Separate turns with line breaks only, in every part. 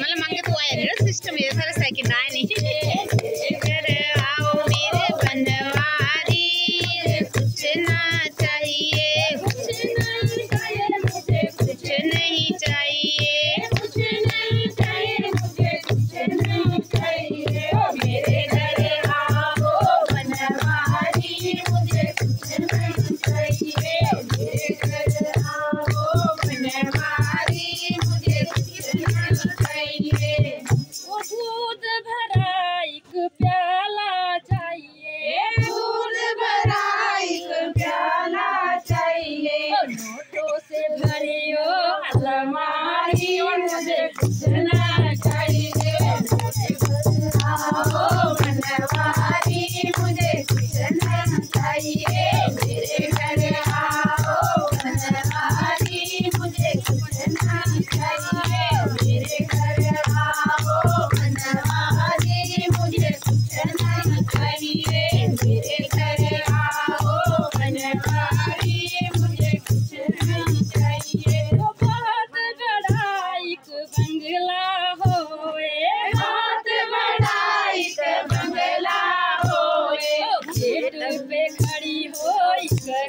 మళ్ళీ మంగ పోయాను సిస్టమ్ చేశారు సెకండ్
yeah.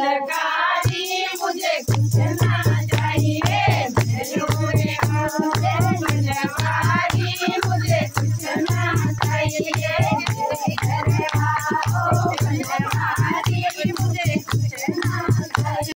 लगा